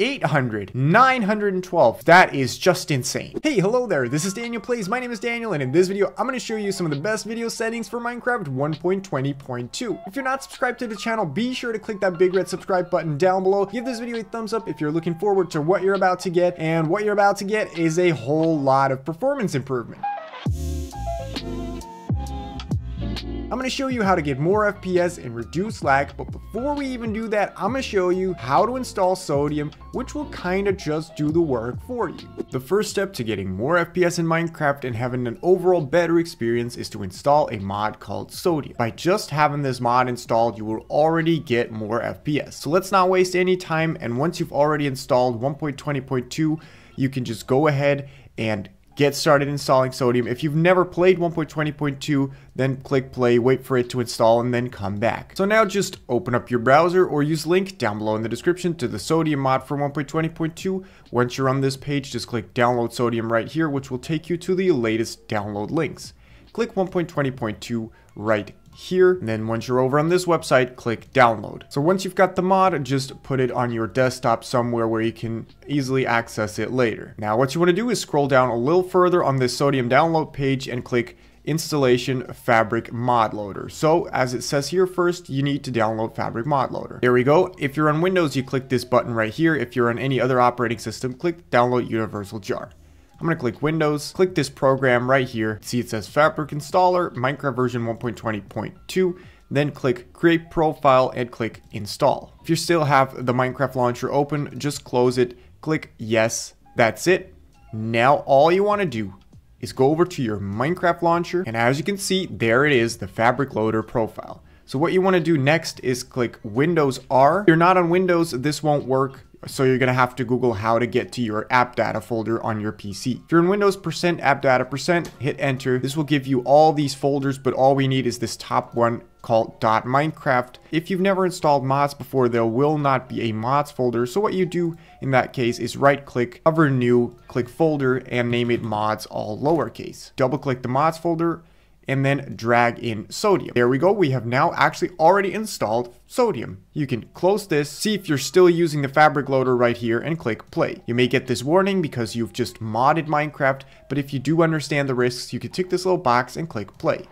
800, 912. That is just insane. Hey, hello there. This is Daniel Plays. My name is Daniel, and in this video, I'm going to show you some of the best video settings for Minecraft 1.20.2. If you're not subscribed to the channel, be sure to click that big red subscribe button down below. Give this video a thumbs up if you're looking forward to what you're about to get, and what you're about to get is a whole lot of performance improvement. I'm going to show you how to get more FPS and reduce lag, but before we even do that, I'm to show you how to install Sodium, which will kind of just do the work for you. The first step to getting more FPS in Minecraft and having an overall better experience is to install a mod called Sodium. By just having this mod installed, you will already get more FPS. So let's not waste any time, and once you've already installed 1.20.2, you can just go ahead and get started installing Sodium. If you've never played 1.20.2, then click play, wait for it to install, and then come back. So now just open up your browser or use link down below in the description to the Sodium mod for 1.20.2. Once you're on this page, just click download Sodium right here, which will take you to the latest download links. Click 1.20.2 right here. And then once you're over on this website, click download. So once you've got the mod, just put it on your desktop somewhere where you can easily access it later. Now what you want to do is scroll down a little further on this Sodium download page and click installation fabric mod loader so as it says here first you need to download fabric mod loader there we go if you're on windows you click this button right here if you're on any other operating system click download universal jar I'm going to click Windows, click this program right here. See it says Fabric Installer, Minecraft version 1.20.2, then click Create Profile and click Install. If you still have the Minecraft launcher open, just close it, click Yes, that's it. Now all you want to do is go over to your Minecraft launcher, and as you can see, there it is, the Fabric Loader profile. So what you want to do next is click Windows R. If you're not on Windows, this won't work. So you're going to have to Google how to get to your app data folder on your PC. If you're in Windows percent app data percent, hit enter. This will give you all these folders, but all we need is this top one called .minecraft. If you've never installed mods before, there will not be a mods folder. So what you do in that case is right click, hover new, click folder, and name it mods all lowercase. Double click the mods folder, and then drag in sodium. There we go. We have now actually already installed sodium. You can close this, see if you're still using the fabric loader right here and click play. You may get this warning because you've just modded Minecraft, but if you do understand the risks, you can tick this little box and click play.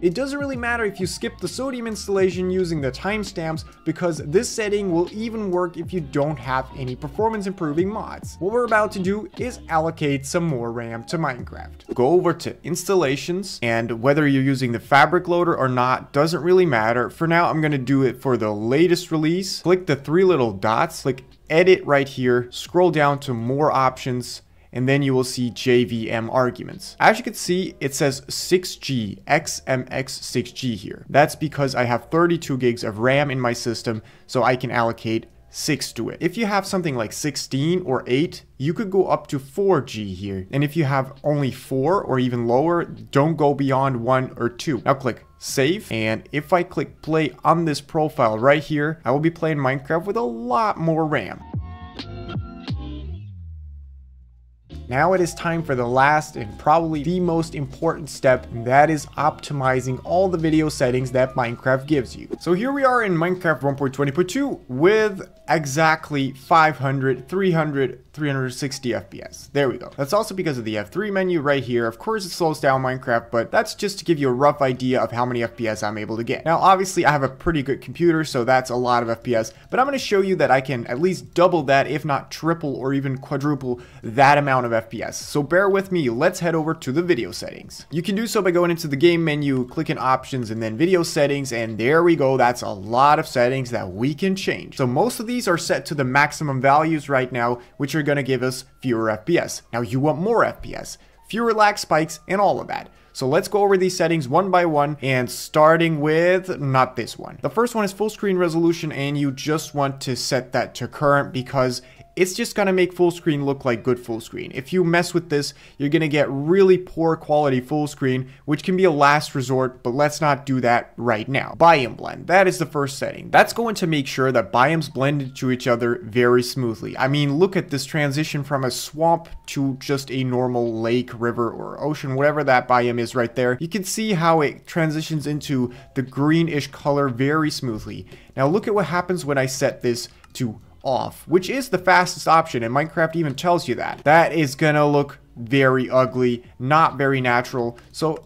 It doesn't really matter if you skip the sodium installation using the timestamps because this setting will even work if you don't have any performance improving mods. What we're about to do is allocate some more RAM to Minecraft. Go over to installations and whether you're using the fabric loader or not doesn't really matter. For now I'm going to do it for the latest release. Click the three little dots, click edit right here, scroll down to more options, and then you will see JVM arguments. As you can see, it says 6G, XMX6G here. That's because I have 32 gigs of RAM in my system, so I can allocate 6 to it. If you have something like 16 or 8, you could go up to 4G here. And if you have only 4 or even lower, don't go beyond 1 or 2. Now click save and if I click play on this profile right here, I will be playing Minecraft with a lot more RAM. Now it is time for the last and probably the most important step, and that is optimizing all the video settings that Minecraft gives you. So here we are in Minecraft 1.20.2 with exactly 500, 300, 360 FPS. There we go. That's also because of the F3 menu right here. Of course it slows down Minecraft, but that's just to give you a rough idea of how many FPS I'm able to get. Now obviously I have a pretty good computer, so that's a lot of FPS, but I'm going to show you that I can at least double that, if not triple or even quadruple that amount of FPS. So bear with me, let's head over to the video settings. You can do so by going into the game menu, clicking options and then video settings and there we go. That's a lot of settings that we can change. So most of these are set to the maximum values right now, which are going to give us fewer FPS. Now you want more FPS, fewer lag spikes and all of that. So let's go over these settings one by one and starting with not this one. The first one is full screen resolution and you just want to set that to current because it's just gonna make full screen look like good full screen. If you mess with this, you're gonna get really poor quality full screen, which can be a last resort, but let's not do that right now. Biome blend, that is the first setting. That's going to make sure that biomes blend into each other very smoothly. I mean, look at this transition from a swamp to just a normal lake, river, or ocean, whatever that biome is right there. You can see how it transitions into the greenish color very smoothly. Now look at what happens when I set this to off, which is the fastest option, and Minecraft even tells you that. That is gonna look very ugly, not very natural. So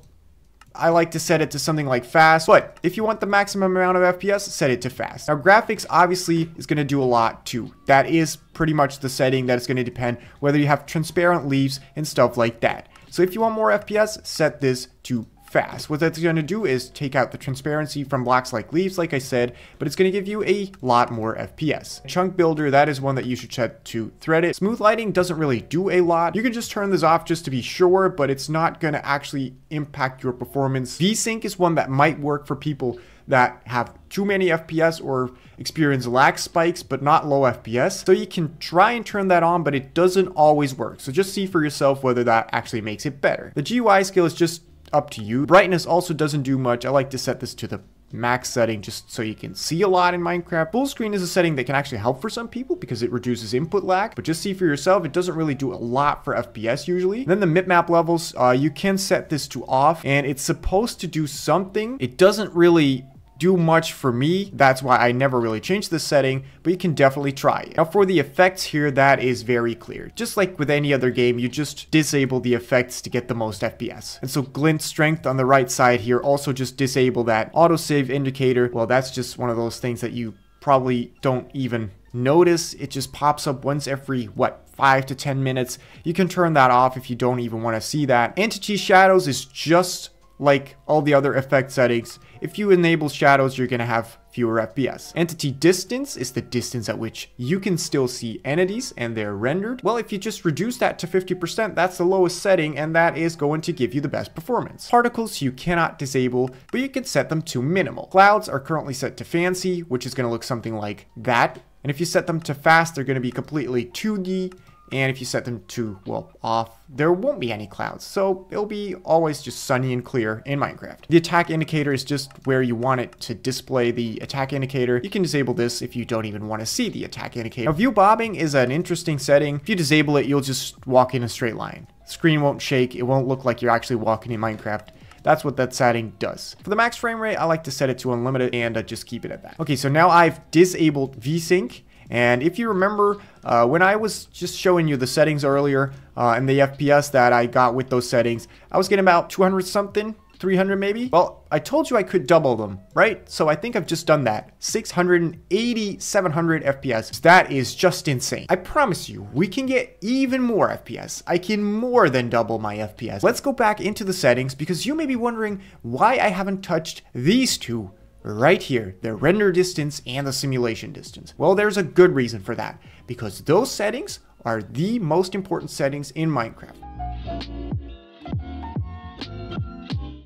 I like to set it to something like fast, but if you want the maximum amount of FPS, set it to fast. Now graphics obviously is going to do a lot too. That is pretty much the setting that is going to depend whether you have transparent leaves and stuff like that. So if you want more FPS, set this to fast. What that's going to do is take out the transparency from blocks like leaves, like I said, but it's going to give you a lot more FPS. Chunk Builder, that is one that you should set to threaded. Smooth lighting doesn't really do a lot. You can just turn this off just to be sure, but it's not going to actually impact your performance. VSync is one that might work for people that have too many FPS or experience lag spikes but not low FPS. So you can try and turn that on, but it doesn't always work. So just see for yourself whether that actually makes it better. The GUI scale is just up to you. Brightness also doesn't do much. I like to set this to the max setting just so you can see a lot in Minecraft. Full screen is a setting that can actually help for some people because it reduces input lag, but just see for yourself, it doesn't really do a lot for FPS usually. then the mipmap levels, uh, you can set this to off and it's supposed to do something. It doesn't really do much for me. That's why I never really changed the setting, but you can definitely try it. Now for the effects here, that is very clear. Just like with any other game, you just disable the effects to get the most FPS. And so glint strength on the right side here, also just disable that autosave indicator. Well, that's just one of those things that you probably don't even notice. It just pops up once every, what, 5 to 10 minutes. You can turn that off if you don't even want to see that. Entity shadows is just like all the other effect settings, if you enable shadows, you're to have fewer FPS. Entity distance is the distance at which you can still see entities and they're rendered. Well, if you just reduce that to 50%, that's the lowest setting and that is going to give you the best performance. Particles you cannot disable, but you can set them to minimal. Clouds are currently set to fancy, which is to look something like that. And if you set them to fast, they're to be completely 2D and if you set them to, well, off, there won't be any clouds. So it'll be always just sunny and clear in Minecraft. The attack indicator is just where you want it to display the attack indicator. You can disable this if you don't even want to see the attack indicator. Now, view bobbing is an interesting setting. If you disable it, you'll just walk in a straight line. screen won't shake. It won't look like you're actually walking in Minecraft. That's what that setting does. For the max frame rate, I like to set it to unlimited and uh, just keep it at that. Okay, so now I've disabled VSync. And if you remember, uh, when I was just showing you the settings earlier uh, and the FPS that I got with those settings, I was getting about 200 something, 300 maybe? Well, I told you I could double them, right? So I think I've just done that. 680, 700 FPS. That is just insane. I promise you, we can get even more FPS. I can more than double my FPS. Let's go back into the settings because you may be wondering why I haven't touched these two right here, the render distance and the simulation distance. Well, there's a good reason for that, because those settings are the most important settings in Minecraft.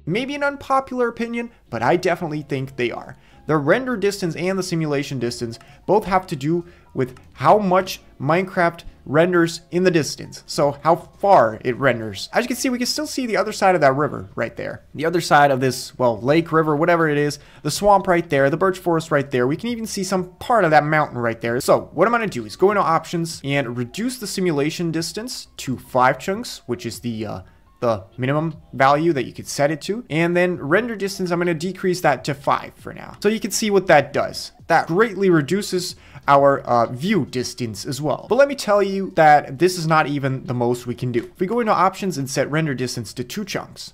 Maybe an unpopular opinion, but I definitely think they are. The render distance and the simulation distance both have to do with how much Minecraft renders in the distance. So how far it renders. As you can see, we can still see the other side of that river right there. The other side of this, well, lake, river, whatever it is, the swamp right there, the birch forest right there. We can even see some part of that mountain right there. So what I'm to do is go into options and reduce the simulation distance to five chunks, which is the uh, the minimum value that you could set it to. And then render distance, I'm going to decrease that to 5 for now. So you can see what that does. That greatly reduces our uh, view distance as well. But let me tell you that this is not even the most we can do. If we go into options and set render distance to 2 chunks,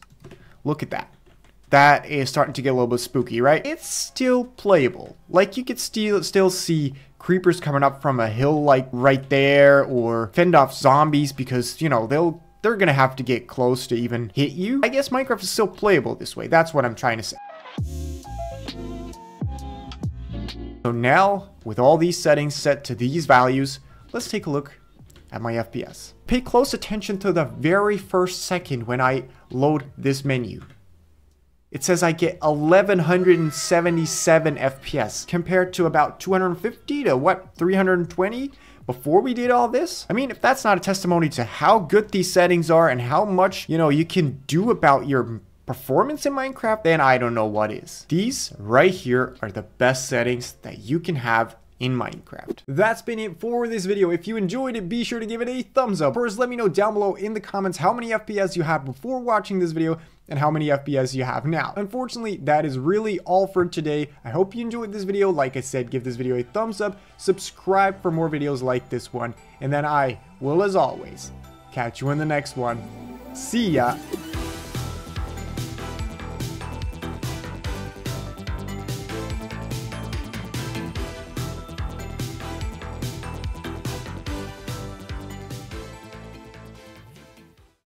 look at that. That is starting to get a little bit spooky, right? It's still playable. Like you could still still see creepers coming up from a hill like right there or fend off zombies because, you know, they'll they're gonna have to get close to even hit you. I guess Minecraft is still playable this way. That's what I'm trying to say. So now, with all these settings set to these values, let's take a look at my FPS. Pay close attention to the very first second when I load this menu. it says I get 1177 FPS compared to about 250 to what, 320? Before we did all this? I mean, if that's not a testimony to how good these settings are and how much, you know, you can do about your performance in Minecraft, then I don't know what is. These right here are the best settings that you can have in Minecraft. That's been it for this video. If you enjoyed it, be sure to give it a thumbs up. First, let me know down below in the comments how many FPS you had before watching this video and how many FPS you have now. Unfortunately, that is really all for today. I hope you enjoyed this video. Like I said, give this video a thumbs up, subscribe for more videos like this one, and then I will, as always, catch you in the next one. See ya!